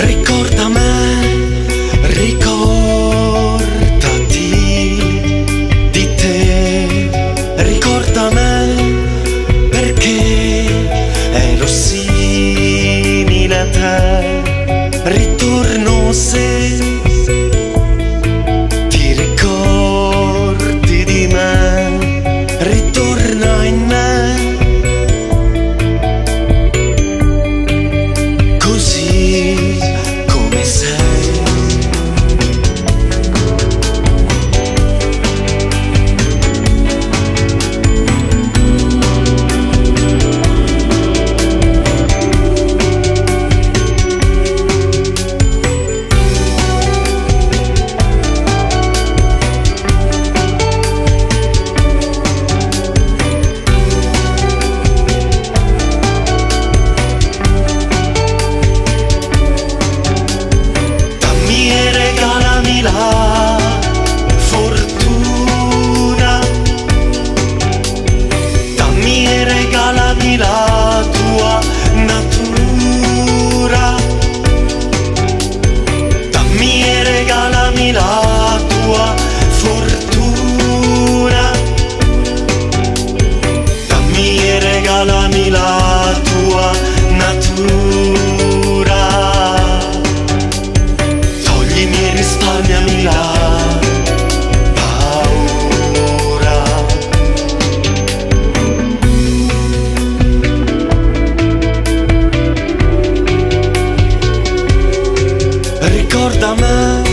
Ricorda me Nila Ricorda me.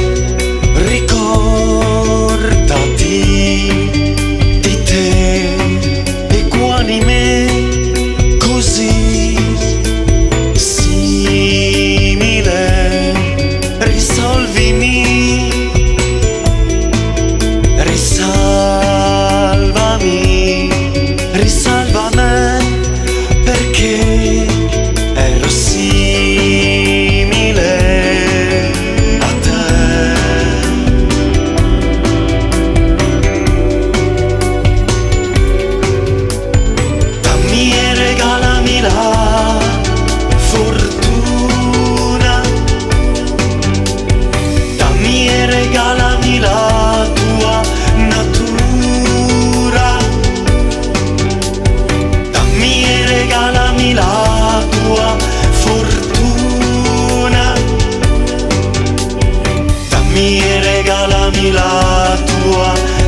Regalami la tua